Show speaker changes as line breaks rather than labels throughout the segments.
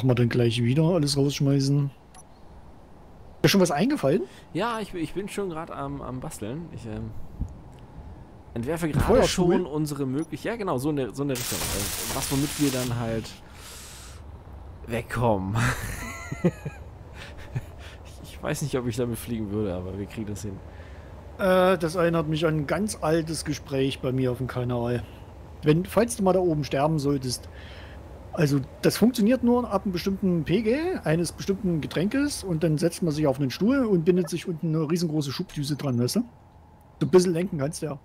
machen wir dann gleich wieder, alles rausschmeißen. Ist dir schon was eingefallen?
Ja, ich, ich bin schon gerade am, am Basteln. Ich ähm, entwerfe gerade schon unsere möglich. Ja, genau, so eine, so eine Richtung. Also, was womit wir dann halt wegkommen. ich weiß nicht, ob ich damit fliegen würde, aber wir kriegen das hin.
Äh, das erinnert mich an ein ganz altes Gespräch bei mir auf dem Kanal. Wenn, falls du mal da oben sterben solltest, also das funktioniert nur ab einem bestimmten PG eines bestimmten Getränkes und dann setzt man sich auf einen Stuhl und bindet sich unten eine riesengroße Schubdüse dran, weißt du? So ein bisschen lenken kannst du ja.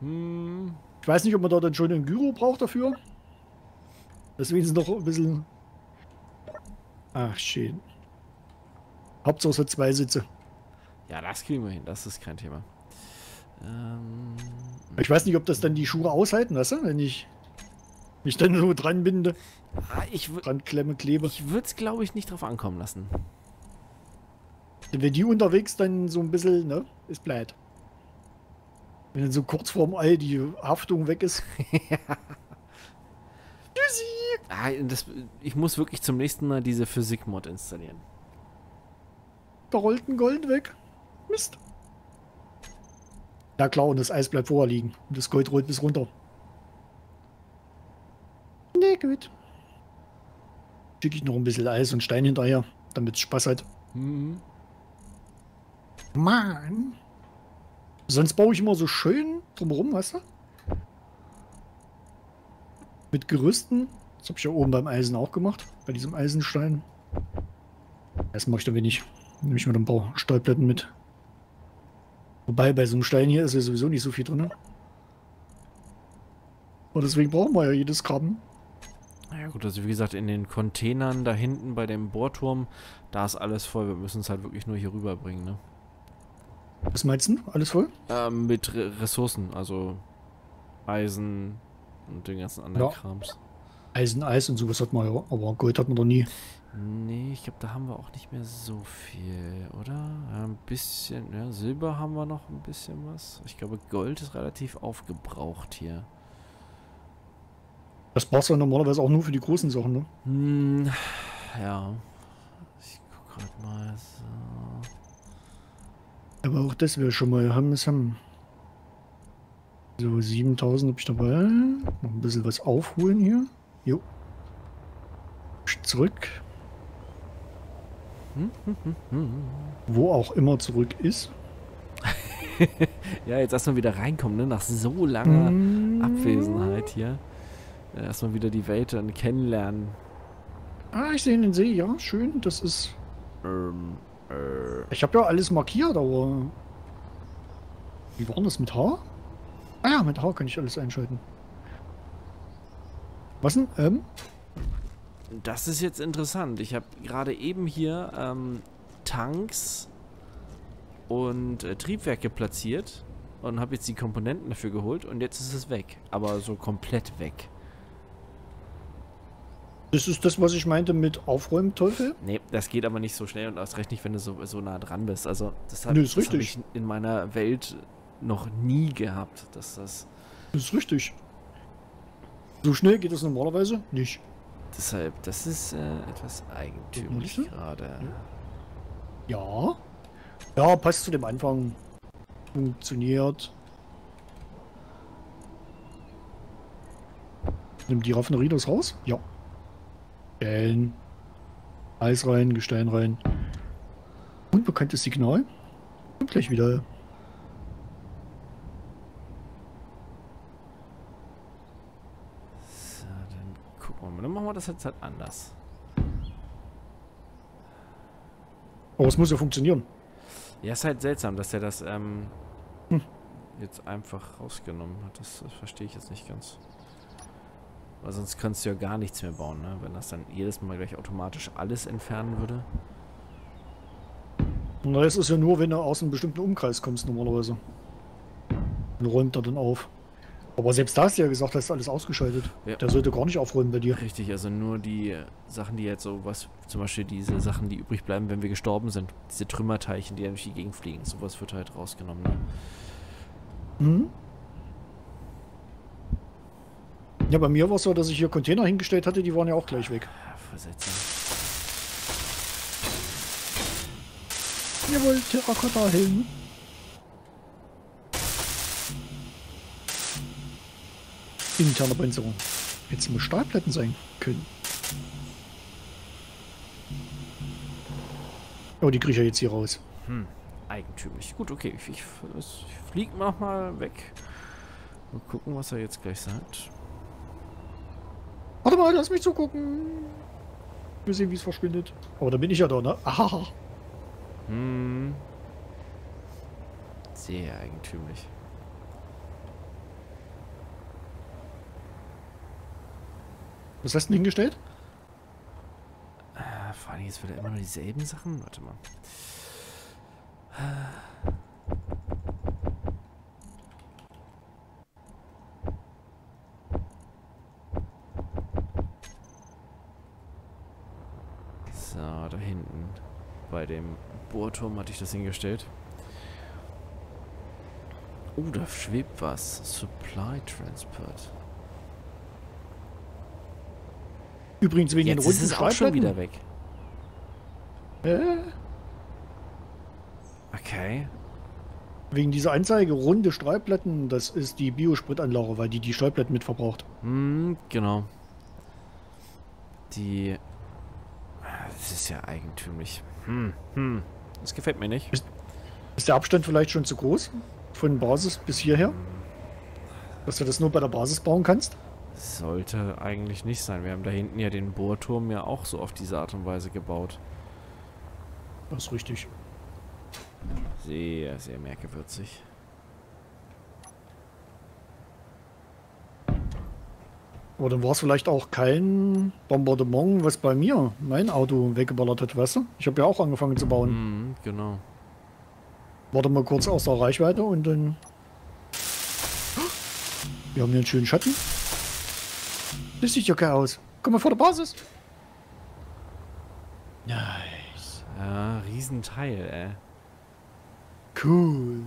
Hm. Ich weiß nicht, ob man da dann schon einen Gyro braucht dafür. Deswegen ist noch ein bisschen... Ach, schön. Hauptsache es hat zwei Sitze.
Ja, das kriegen wir hin, das ist kein Thema.
Ähm, ich weiß nicht, ob das dann die Schuhe aushalten, weißt du, wenn ich mich dann so dran binde.
Ah, ich
dran klemme, klebe.
Ich würde es, glaube ich, nicht drauf ankommen lassen.
Wenn die unterwegs dann so ein bisschen, ne, ist blöd. Wenn dann so kurz vorm All die Haftung weg ist.
Tschüssi! Ah, das, ich muss wirklich zum nächsten Mal diese Physik-Mod installieren.
Da rollt ein Gold weg. Mist. Ja klar, und das Eis bleibt vorher liegen. Und das Gold rollt bis runter. Nee, gut. Schicke ich noch ein bisschen Eis und Stein hinterher, damit es Spaß hat. Mhm. Mann. Sonst baue ich immer so schön drumherum, weißt du? Mit Gerüsten. Das habe ich ja oben beim Eisen auch gemacht. Bei diesem Eisenstein. Das mache ich da wenig. Nehme ich mir ein paar Stahlplatten mit. Wobei bei so einem Stein hier ist ja sowieso nicht so viel drin. Und deswegen brauchen wir ja jedes Graben.
Ja gut, also wie gesagt, in den Containern da hinten bei dem Bohrturm, da ist alles voll. Wir müssen es halt wirklich nur hier rüberbringen, ne?
Was meinst du? Alles voll?
Ähm, mit Re Ressourcen, also Eisen und den ganzen anderen ja. Krams.
Eisen, Eis und sowas hat man ja, aber Gold hat man doch nie.
Nee, ich glaube, da haben wir auch nicht mehr so viel, oder? Ein bisschen, ja, Silber haben wir noch ein bisschen was. Ich glaube, Gold ist relativ aufgebraucht hier.
Das brauchst du ja normalerweise auch nur für die großen Sachen, ne?
Hm, ja. Ich guck gerade mal so.
Aber auch das wäre schon mal haben es haben. So, 7000 habe ich dabei. Noch ein bisschen was aufholen hier. Jo. Zurück. Wo auch immer zurück ist.
ja, jetzt erstmal wieder reinkommen, ne? Nach so langer mm. Abwesenheit hier. Erstmal wieder die Welt dann kennenlernen.
Ah, ich sehe den See, ja, schön. Das ist. Ähm, äh. Ich habe ja alles markiert, aber. Wie war das mit H? Ah ja, mit H kann ich alles einschalten. Was denn? Ähm?
Das ist jetzt interessant. Ich habe gerade eben hier ähm, Tanks und äh, Triebwerke platziert und habe jetzt die Komponenten dafür geholt und jetzt ist es weg. Aber so komplett weg.
Das ist das, was ich meinte mit Aufräumen, Teufel?
Nee, das geht aber nicht so schnell und erst recht nicht, wenn du so, so nah dran bist. Also, das
habe nee, hab ich
in meiner Welt noch nie gehabt, dass das...
Das ist richtig. So schnell geht das normalerweise nicht.
Deshalb, das ist äh, etwas eigentümlich gerade.
Ja. Ja, passt zu dem Anfang. Funktioniert. Nimmt die Raffinerie das raus? Ja. Stellen. Eis rein, Gestein rein. Unbekanntes Signal. Und gleich wieder.
dann machen wir das jetzt halt anders.
Aber es muss ja funktionieren.
Ja, ist halt seltsam, dass er das ähm, hm. jetzt einfach rausgenommen hat. Das, das verstehe ich jetzt nicht ganz. Weil sonst könntest du ja gar nichts mehr bauen, ne? Wenn das dann jedes Mal gleich automatisch alles entfernen würde.
Na, das ist ja nur, wenn du aus einem bestimmten Umkreis kommst, normalerweise. Und räumt er dann auf. Aber selbst da hast du ja gesagt, hast du alles ausgeschaltet. Ja. Der sollte gar nicht aufräumen bei dir.
Richtig, also nur die Sachen, die jetzt so was, zum Beispiel diese Sachen, die übrig bleiben, wenn wir gestorben sind. Diese Trümmerteilchen, die durch die Gegend fliegen. Sowas wird halt rausgenommen. Ne? Mhm.
Ja, bei mir war es so, dass ich hier Container hingestellt hatte, die waren ja auch gleich weg.
versetzen.
Jawohl, Terrakotta-Helm. Interne Panzerung. Jetzt muss Stahlplatten sein können. Oh, die kriege ich ja jetzt hier raus.
Hm, eigentümlich. Gut, okay. Ich, ich, ich fliege nochmal weg. Mal gucken, was er jetzt gleich sagt.
Warte mal, lass mich zugucken. Wir sehen, wie es verschwindet. Aber da bin ich ja da, ne? Aha.
Hm. Sehr eigentümlich.
Was hast du denn hingestellt?
Äh, vor allem jetzt wieder immer nur dieselben Sachen. Warte mal. So, da hinten. Bei dem Bohrturm hatte ich das hingestellt. Oh, da schwebt was. Supply Transport.
Übrigens wegen
Jetzt
den
ist
runden
es auch schon wieder weg.
Äh,
Okay.
wegen dieser Anzeige runde Streitplatten, das ist die Biospritanlage, weil die die Streitplatten mit verbraucht.
Hm, genau. Die... Das ist ja eigentümlich. Hm, hm. Das gefällt mir nicht.
Ist der Abstand vielleicht schon zu groß? Von Basis bis hierher? Dass du das nur bei der Basis bauen kannst?
Sollte eigentlich nicht sein. Wir haben da hinten ja den Bohrturm ja auch so auf diese Art und Weise gebaut.
Das ist richtig.
Sehr, sehr merkwürdig.
Aber dann war es vielleicht auch kein Bombardement, was bei mir mein Auto weggeballert hat, weißt du? Ich habe ja auch angefangen zu bauen.
Hm, genau.
Warte mal kurz aus der Reichweite und dann... Wir haben hier einen schönen Schatten. Das sieht ja geil aus. Komm mal vor der Basis. Nice.
Ja, Riesenteil, ey.
Cool.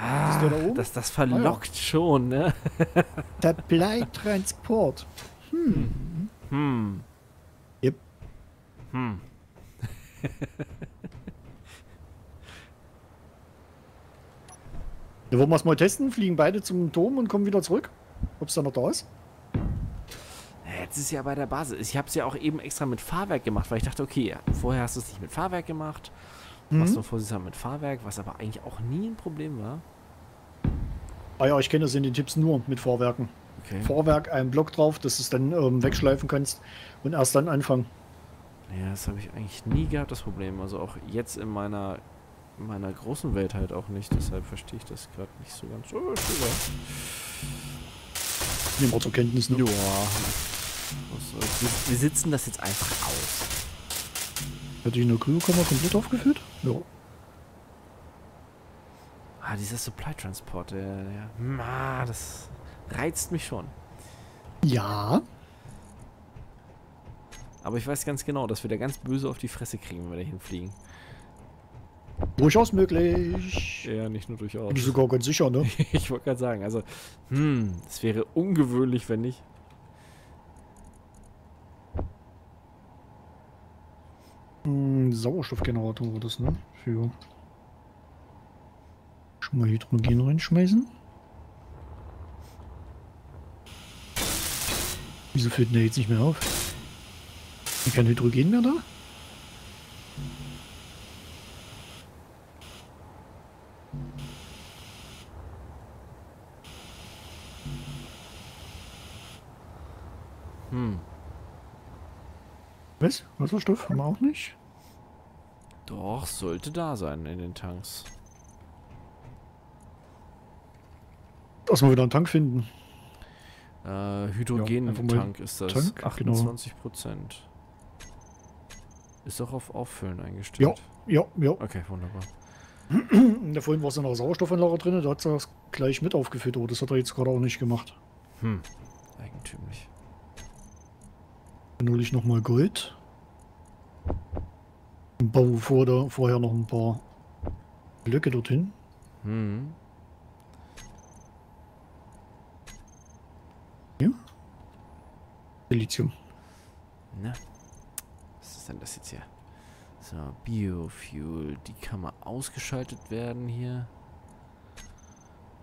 Ah,
da oben?
Das, das verlockt schon, ne?
Der Bleitransport.
Hm.
Yep.
Hm.
Ja, wollen wir es mal testen? Fliegen beide zum Turm und kommen wieder zurück? Ob es da noch da ist?
Ja, Jetzt ist ja bei der Basis. Ich habe es ja auch eben extra mit Fahrwerk gemacht, weil ich dachte, okay, vorher hast du es nicht mit Fahrwerk gemacht. Machst du vorsichtshalber mit Fahrwerk, was aber eigentlich auch nie ein Problem war.
Ah ja, ich kenne das in den Tipps nur mit Vorwerken.
Okay.
Vorwerk, einen Block drauf, dass du es dann ähm, wegschleifen kannst und erst dann anfangen.
Ja, das habe ich eigentlich nie gehabt, das Problem. Also auch jetzt in meiner, in meiner großen Welt halt auch nicht. Deshalb verstehe ich das gerade nicht so ganz. Oh.
Nehmen wir zur Kenntnis. Ne?
Ja. Soll's. Wir, wir sitzen das jetzt einfach aus.
Hat die in der Kryokammer komplett aufgefüllt? Ja.
Ah, dieser Supply Transport, der, der, hm, ah, das reizt mich schon.
Ja.
Aber ich weiß ganz genau, dass wir da ganz böse auf die Fresse kriegen, wenn wir da hinfliegen.
Durchaus möglich.
Ja, nicht nur durchaus.
Bin ich sogar ganz sicher, ne?
ich wollte gerade sagen, also, hm, es wäre ungewöhnlich, wenn nicht.
Hm, Sauerstoffgenerator war das, ne? Für. Schon mal Hydrogen reinschmeißen. Wieso fällt denn der jetzt nicht mehr auf? Kein Hydrogen mehr da?
Hm,
Was? Wasserstoff haben wir auch nicht?
doch, sollte da sein in den Tanks.
Dass wir wieder einen Tank finden.
Äh,
mal
Hydrogen-Tank ist das.
Tank, genau.
28 Prozent. Ist auch auf Auffüllen eingestellt.
Ja, ja, ja.
Okay, wunderbar.
Da vorhin war es ja noch Sauerstoffanlage drin, da hat er das gleich mit aufgefüllt, aber das hat er jetzt gerade auch nicht gemacht.
Hm, eigentümlich.
Dann hole ich nochmal Gold. Und baue vor der, vorher noch ein paar Blöcke dorthin.
Hm.
Ja. Silizium.
Na, ist denn das jetzt hier? So, Biofuel. Die kann mal ausgeschaltet werden hier.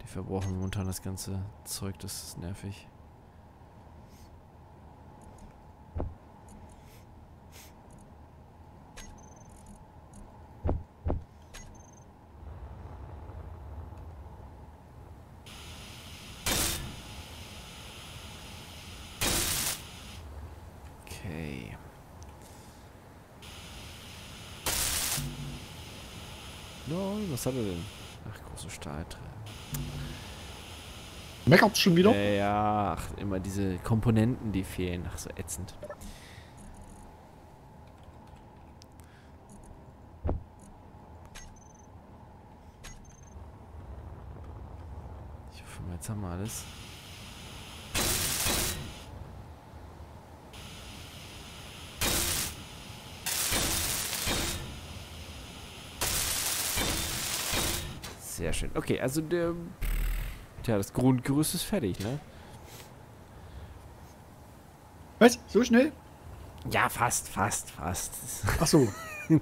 Die verbrauchen momentan das ganze Zeug, das ist nervig. Nein, was hat er denn? Ach, große Stahlträger.
Meckert's schon wieder?
Äh, ja, ach, immer diese Komponenten, die fehlen. Ach, so ätzend. Ich hoffe mal, jetzt haben wir alles. Sehr schön. Okay, also der... Tja, das Grundgerüst ist fertig, ne?
Was? So schnell?
Ja, fast, fast, fast.
Ach so,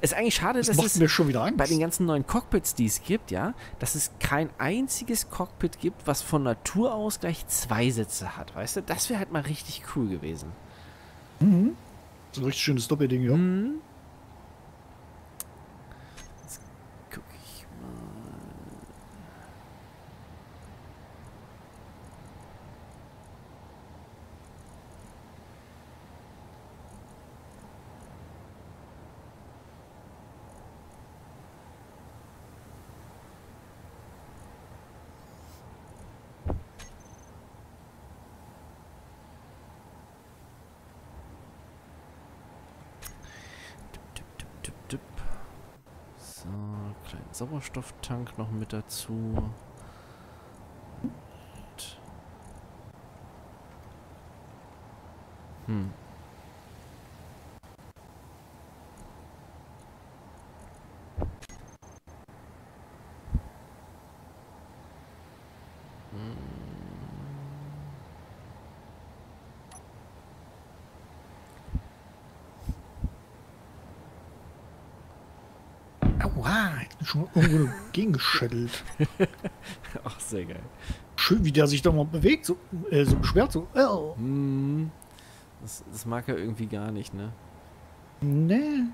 Ist eigentlich schade,
das
dass es
mir schon wieder
bei den ganzen neuen Cockpits, die es gibt, ja, dass es kein einziges Cockpit gibt, was von Natur aus gleich zwei Sitze hat, weißt du? Das wäre halt mal richtig cool gewesen.
Mhm. So ein richtig schönes Doppelding, ja.
Mhm. Kleinen Sauerstofftank noch mit dazu. Und hm.
Aua, ich bin schon irgendwo gegengeschüttelt.
Ach, sehr geil.
Schön, wie der sich da mal bewegt, so, äh, so beschwert, so. Oh.
Hm. Das, das mag er irgendwie gar nicht, ne?
Nee.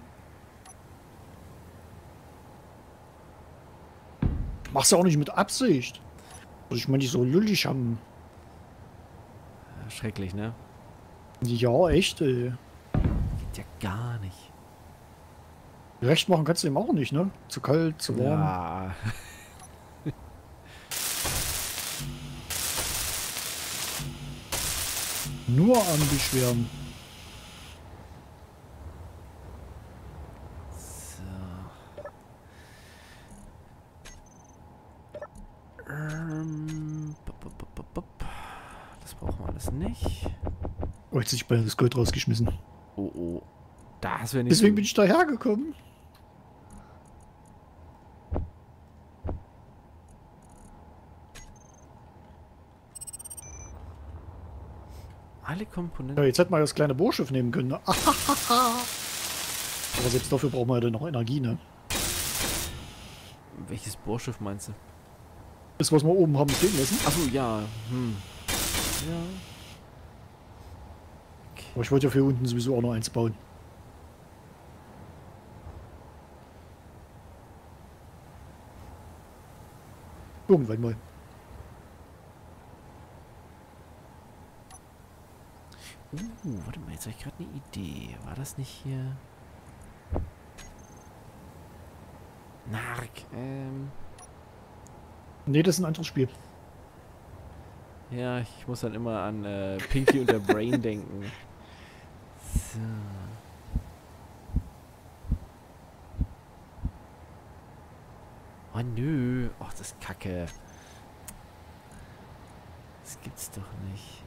Machst du auch nicht mit Absicht. Also ich meine, die so lüllig haben.
Schrecklich, ne?
Ja, echt, ey.
Geht ja gar nicht.
Recht machen kannst du ihm auch nicht, ne? Zu kalt, zu warm.
Ja.
Nur am Beschweren.
So. Ähm, bup, bup, bup. Das brauchen wir alles nicht.
Oh, jetzt ist bei das Gold rausgeschmissen.
Oh, oh. Das wäre nicht
Deswegen
so-
bin ich daher
Alle
Ja,
Komponenten.
jetzt hätten wir das kleine Bohrschiff nehmen können. Ne? Aber selbst dafür brauchen wir ja dann noch Energie, ne?
Welches Bohrschiff meinst du?
Das, was wir oben haben stehen lassen.
Achso, ja. Hm. Ja.
Aber ich wollte ja für unten sowieso auch noch eins bauen. Irgendwann mal.
Uh, warte mal, jetzt habe ich gerade eine Idee. War das nicht hier? Nark, ähm.
Nee, das ist ein anderes Spiel.
Ja, ich muss dann immer an äh, Pinky und der Brain denken. So. Oh nö. Och, das ist kacke. Das gibt's doch nicht.